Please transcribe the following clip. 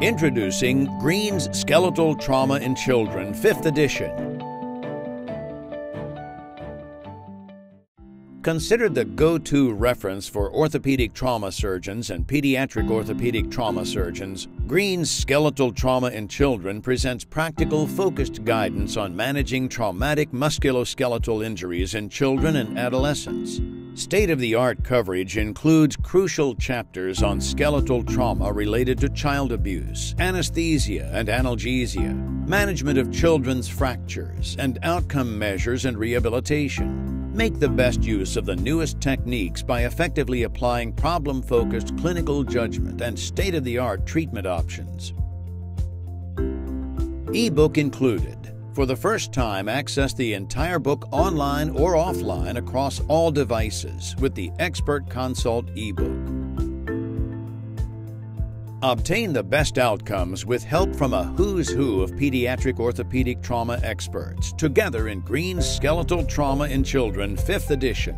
Introducing Green's Skeletal Trauma in Children, 5th edition. Considered the go-to reference for orthopedic trauma surgeons and pediatric orthopedic trauma surgeons, Green's Skeletal Trauma in Children presents practical, focused guidance on managing traumatic musculoskeletal injuries in children and adolescents. State-of-the-art coverage includes crucial chapters on skeletal trauma related to child abuse, anesthesia and analgesia, management of children's fractures, and outcome measures and rehabilitation. Make the best use of the newest techniques by effectively applying problem-focused clinical judgment and state-of-the-art treatment options. Ebook included. For the first time, access the entire book online or offline across all devices with the Expert Consult ebook. Obtain the best outcomes with help from a who's who of pediatric orthopedic trauma experts, together in Green's Skeletal Trauma in Children 5th edition.